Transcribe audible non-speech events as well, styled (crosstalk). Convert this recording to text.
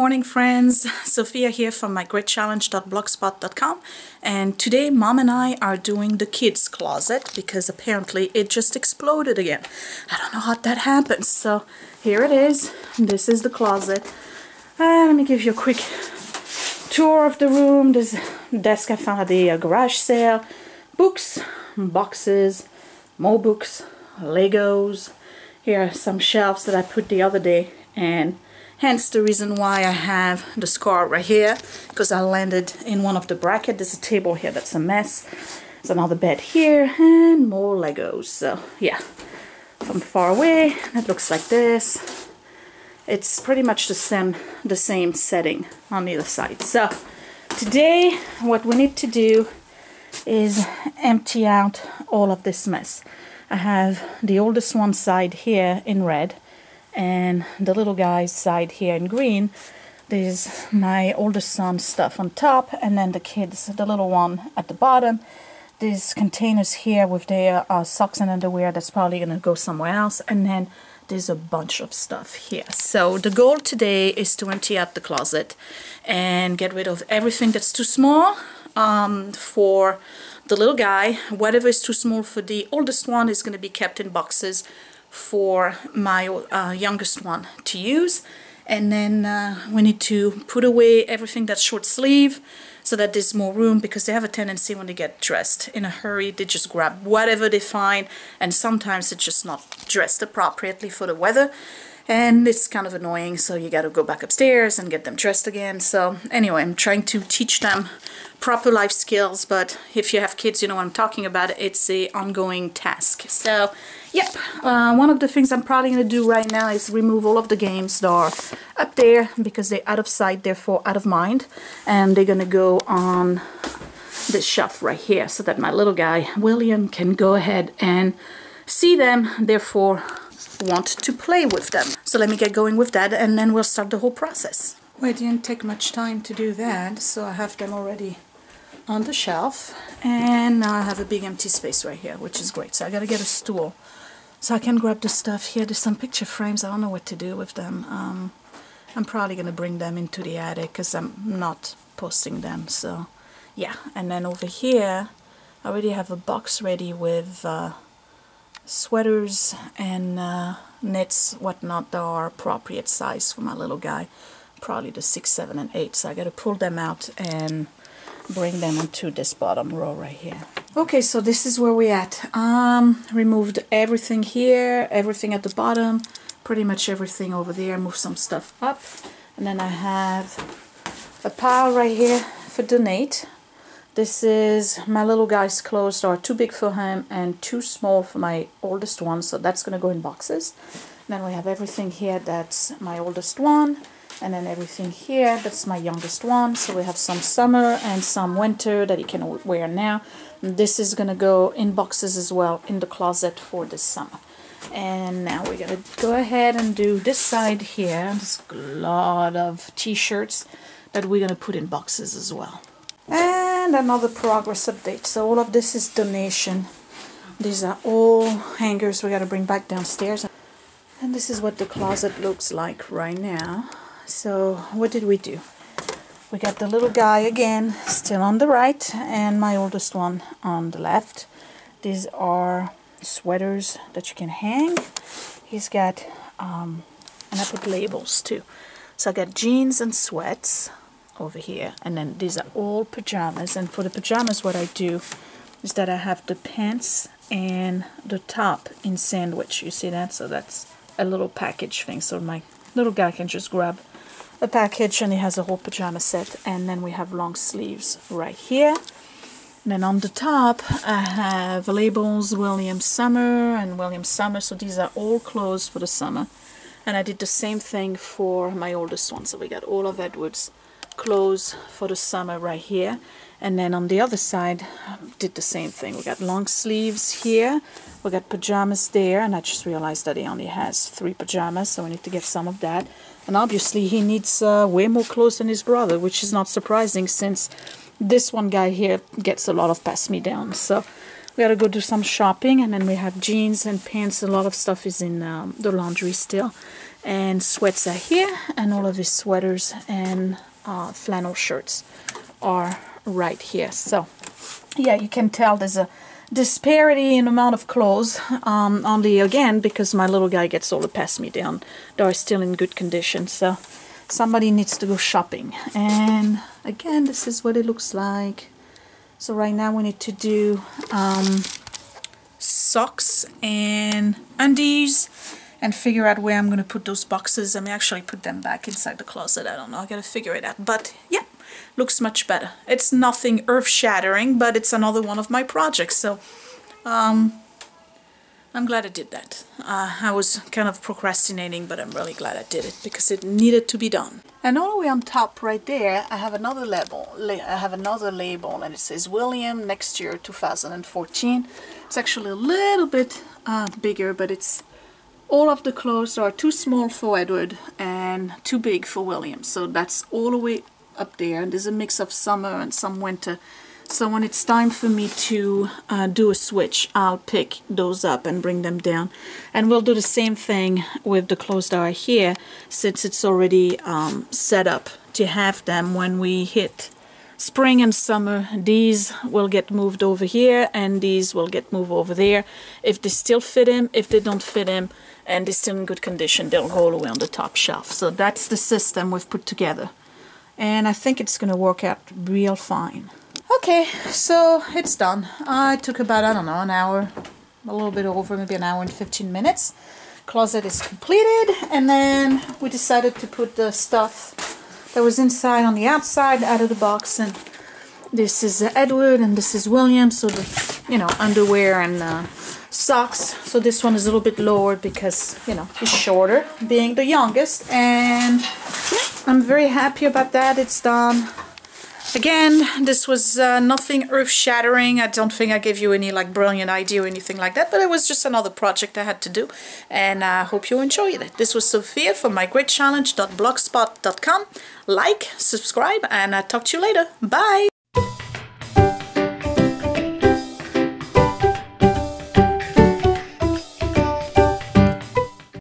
morning friends, (laughs) Sophia here from mygreatchallenge.blogspot.com and today mom and I are doing the kids closet because apparently it just exploded again. I don't know how that happens so here it is. This is the closet. Uh, let me give you a quick tour of the room. This desk I found at the uh, garage sale. Books, boxes, more books, Legos. Here are some shelves that I put the other day and Hence the reason why I have the scar right here because I landed in one of the brackets. There's a table here that's a mess. There's another bed here and more Legos. So yeah, from far away it looks like this. It's pretty much the same, the same setting on either side. So today what we need to do is empty out all of this mess. I have the oldest one side here in red and the little guy's side here in green there's my oldest son's stuff on top and then the kids the little one at the bottom. These containers here with their uh, socks and underwear that's probably going to go somewhere else. And then there's a bunch of stuff here. So the goal today is to empty out the closet and get rid of everything that's too small um, for the little guy. Whatever is too small for the oldest one is going to be kept in boxes for my uh, youngest one to use. And then uh, we need to put away everything that's short sleeve so that there's more room because they have a tendency when they get dressed in a hurry they just grab whatever they find and sometimes it's just not dressed appropriately for the weather. And it's kind of annoying so you got to go back upstairs and get them dressed again. So anyway I'm trying to teach them proper life skills but if you have kids you know what I'm talking about. It's a ongoing task. So Yep, uh, one of the things I'm probably to do right now is remove all of the games that are up there because they're out of sight, therefore out of mind. And they're going to on this shelf right here so that my little guy, William, can go ahead and see them, therefore want to play with them. So let me get going with that and then we'll start the whole process. Well, it didn't take much time to do that, so I have them already on the shelf. And now I have a big empty space right here which is great. So I gotta get a stool. So I can grab the stuff here. There's some picture frames. I don't know what to do with them. Um, I'm probably gonna bring them into the attic because I'm not posting them so yeah and then over here I already have a box ready with uh, sweaters and uh, knits whatnot that are appropriate size for my little guy probably the 6, 7, and 8 so I gotta pull them out and bring them onto this bottom row right here. Okay, so this is where we're at. Um, removed everything here, everything at the bottom, pretty much everything over there. Move some stuff up. And then I have a pile right here for donate. This is my little guy's clothes are too big for him and too small for my oldest one, so that's going to go in boxes. then we have everything here that's my oldest one and then everything here that's my youngest one so we have some summer and some winter that he can wear now this is gonna go in boxes as well in the closet for this summer and now we're gonna go ahead and do this side here. There's a lot of t-shirts that we're gonna put in boxes as well. And another progress update. So all of this is donation. These are all hangers we got to bring back downstairs. And this is what the closet looks like right now. So what did we do? We got the little guy again, still on the right, and my oldest one on the left. These are sweaters that you can hang. He's got, um, and I put labels too. So I got jeans and sweats over here, and then these are all pajamas. And for the pajamas, what I do is that I have the pants and the top in sandwich. You see that? So that's a little package thing. So my little guy can just grab a package and he has a whole pajama set and then we have long sleeves right here and then on the top I have labels William Summer and William Summer. So these are all clothes for the summer. And I did the same thing for my oldest one. So we got all of Edward's clothes for the summer right here. And then on the other side did the same thing. We got long sleeves here. We got pajamas there. And I just realized that he only has three pajamas so we need to get some of that. And obviously he needs uh, way more clothes than his brother, which is not surprising since this one guy here gets a lot of pass-me-down. So we gotta go do some shopping and then we have jeans and pants. A lot of stuff is in um, the laundry still. And sweats are here and all of his sweaters and uh, flannel shirts are right here. So yeah you can tell there's a disparity in amount of clothes um, only again because my little guy gets all the pass me down they're still in good condition. So somebody needs to go shopping and again this is what it looks like so right now we need to do um, socks and undies and figure out where I'm going to put those boxes. I may actually put them back inside the closet. I don't know. I got to figure it out. But yeah, looks much better. It's nothing earth-shattering, but it's another one of my projects. So um, I'm glad I did that. Uh, I was kind of procrastinating, but I'm really glad I did it because it needed to be done. And all the way on top right there, I have another label. I have another label, and it says William next year, 2014. It's actually a little bit uh, bigger, but it's all of the clothes are too small for Edward and too big for William. So that's all the way up there. And there's a mix of summer and some winter. So when it's time for me to uh, do a switch, I'll pick those up and bring them down. And we'll do the same thing with the that are here, since it's already um, set up to have them when we hit spring and summer. These will get moved over here, and these will get moved over there. If they still fit him, if they don't fit him, and they're still in good condition, they'll go away on the top shelf. So that's the system we've put together. And I think it's going to work out real fine. Okay, so it's done. It took about, I don't know, an hour, a little bit over, maybe an hour and 15 minutes. Closet is completed, and then we decided to put the stuff that was inside on the outside out of the box, and this is Edward, and this is William, so the, you know, underwear and uh, socks. So this one is a little bit lower because, you know, he's shorter, being the youngest, and I'm very happy about that. It's done. Again, this was uh, nothing earth-shattering. I don't think I gave you any like brilliant idea or anything like that, but it was just another project I had to do, and I hope you enjoyed it. This was Sophia from mygreatchallenge.blogspot.com. Like, subscribe, and I'll talk to you later. Bye!